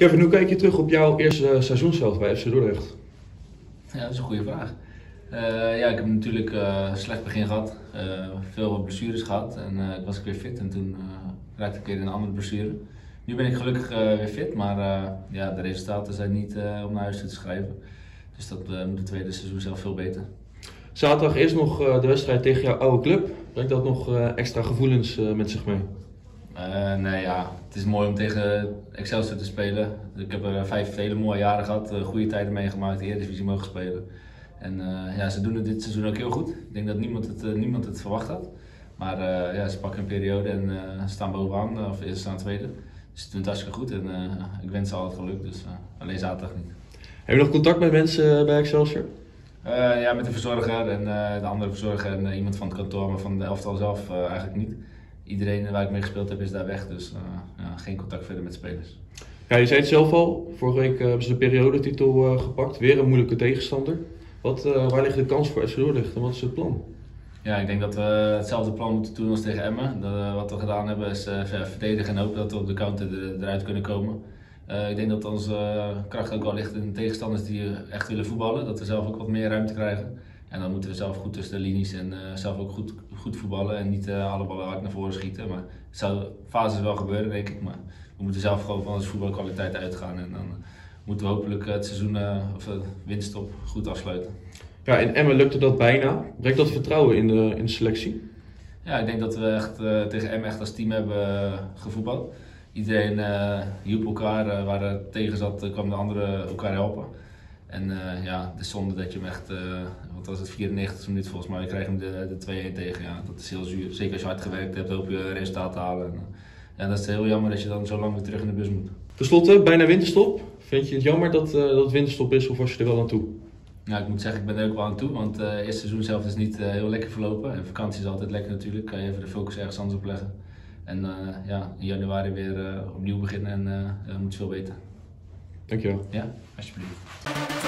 Kevin, hoe kijk je terug op jouw eerste seizoen zelf bij FC Dordrecht? Ja, dat is een goede vraag. Uh, ja, ik heb natuurlijk uh, een slecht begin gehad. Uh, veel blessures gehad en ik was weer fit en toen raakte ik weer in een andere blessure. Nu ben ik gelukkig weer fit, maar ja, de resultaten zijn niet om naar huis te schrijven. Dus dat moet het tweede seizoen zelf veel beter. Zaterdag is nog de wedstrijd tegen jouw oude club. Brengt dat nog extra gevoelens met zich mee? Uh, nee, ja, het is mooi om tegen Excelsior te spelen. Ik heb er vijf hele mooie jaren gehad, goede tijden meegemaakt, de Eredivisie mogen spelen. En uh, ja, ze doen het dit seizoen ook heel goed. Ik denk dat niemand het, uh, niemand het verwacht had. Maar ja, ze pakken een periode en staan bovenaan, of ze staan tweede. Dus ze doen het hartstikke goed en ik wens ze al het geluk, dus alleen zaterdag niet. Heb je nog contact met mensen bij Excelsior? ja, met de verzorger en de andere verzorger en iemand van het kantoor, maar van de elftal zelf eigenlijk niet. Iedereen waar ik mee gespeeld heb is daar weg, dus ja, geen contact verder met spelers. Ja, je zei het zelf al, vorige week hebben ze de periodetitel gepakt, weer een moeilijke tegenstander. Wat, waar ligt de kans voor FC Dordrecht en wat is het plan? Ja, ik denk dat we hetzelfde plan moeten doen als tegen Emmen. Dat, wat we gedaan hebben is uh, verdedigen en hopen dat we op de counter er, eruit kunnen komen. ik denk dat onze kracht ook wel ligt in tegenstanders die echt willen voetballen. Dat we zelf ook wat meer ruimte krijgen. En dan moeten we zelf goed tussen de linies en zelf ook goed, goed voetballen. En niet alle ballen hard naar voren schieten. Maar het zou fases wel gebeuren, denk ik. Maar we moeten zelf gewoon van onze voetbalkwaliteit uitgaan. En dan, moeten we hopelijk het seizoen of de winststop goed afsluiten. Ja, in Emmen lukte dat bijna. Brengt dat vertrouwen in de, in de selectie? Ja, ik denk dat we echt uh, tegen Emmen echt als team hebben uh, gevoetbald. Iedereen uh, hielp elkaar, waar tegen zat kwam de andere elkaar helpen. En ja, het is zonde dat je hem echt, wat was het, 94 minuten volgens mij, je krijgt hem de, de 2-1 tegen. Ja, dat is heel zuur. Zeker als je hard gewerkt hebt, hoop je resultaat te halen. En, ja, dat is heel jammer dat je dan zo lang weer terug in de bus moet. Ten slotte, bijna winterstop. Vind je het jammer dat, uh, dat winterstop is of was je er wel aan toe? Ja, ik moet zeggen, ik ben er ook wel aan toe, want het uh, eerste seizoen zelf is niet uh, heel lekker verlopen. En vakantie is altijd lekker natuurlijk, kan je even de focus ergens anders op leggen. En ja, in januari weer opnieuw beginnen en uh, moet veel beter. Dankjewel. Ja, alsjeblieft.